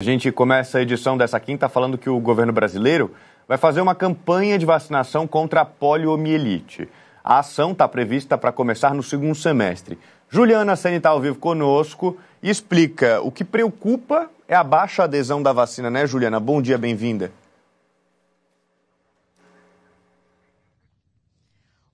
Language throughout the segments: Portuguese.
A gente começa a edição dessa quinta falando que o governo brasileiro vai fazer uma campanha de vacinação contra a poliomielite. A ação está prevista para começar no segundo semestre. Juliana Sene está ao vivo conosco e explica o que preocupa é a baixa adesão da vacina, né, Juliana? Bom dia, bem-vinda.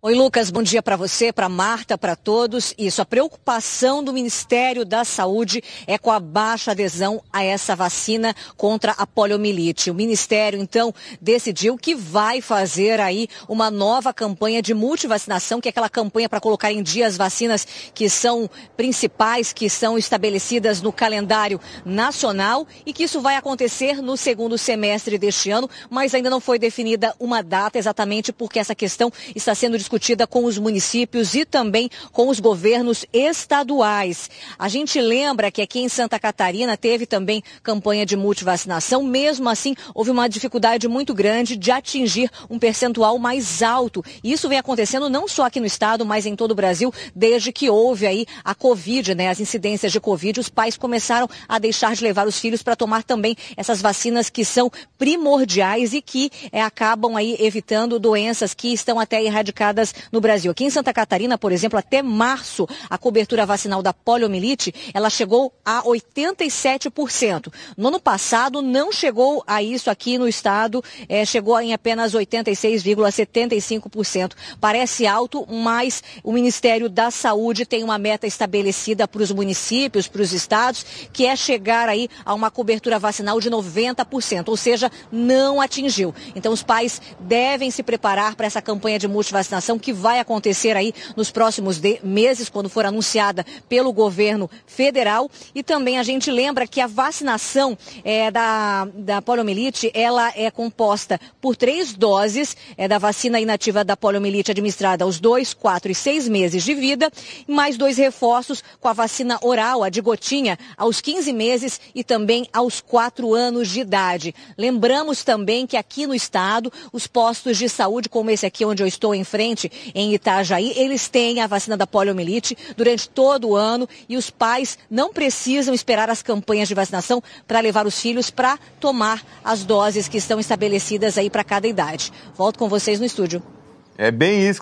Oi, Lucas, bom dia para você, para Marta, para todos. Isso, a preocupação do Ministério da Saúde é com a baixa adesão a essa vacina contra a poliomielite. O Ministério, então, decidiu que vai fazer aí uma nova campanha de multivacinação, que é aquela campanha para colocar em dia as vacinas que são principais, que são estabelecidas no calendário nacional e que isso vai acontecer no segundo semestre deste ano, mas ainda não foi definida uma data exatamente porque essa questão está sendo discutida discutida com os municípios e também com os governos estaduais. A gente lembra que aqui em Santa Catarina teve também campanha de multivacinação, mesmo assim houve uma dificuldade muito grande de atingir um percentual mais alto. Isso vem acontecendo não só aqui no estado, mas em todo o Brasil, desde que houve aí a Covid, né, as incidências de Covid, os pais começaram a deixar de levar os filhos para tomar também essas vacinas que são primordiais e que é, acabam aí evitando doenças que estão até erradicadas no Brasil. Aqui em Santa Catarina, por exemplo, até março, a cobertura vacinal da poliomielite, ela chegou a 87%. No ano passado, não chegou a isso aqui no estado, é, chegou em apenas 86,75%. Parece alto, mas o Ministério da Saúde tem uma meta estabelecida para os municípios, para os estados, que é chegar aí a uma cobertura vacinal de 90%, ou seja, não atingiu. Então os pais devem se preparar para essa campanha de multivacinação que vai acontecer aí nos próximos meses, quando for anunciada pelo governo federal. E também a gente lembra que a vacinação é, da, da poliomielite, ela é composta por três doses é, da vacina inativa da poliomielite administrada aos dois, quatro e seis meses de vida, mais dois reforços com a vacina oral, a de gotinha, aos 15 meses e também aos quatro anos de idade. Lembramos também que aqui no estado, os postos de saúde, como esse aqui onde eu estou em frente, em Itajaí, eles têm a vacina da poliomielite durante todo o ano e os pais não precisam esperar as campanhas de vacinação para levar os filhos para tomar as doses que estão estabelecidas aí para cada idade. Volto com vocês no estúdio. É bem isso.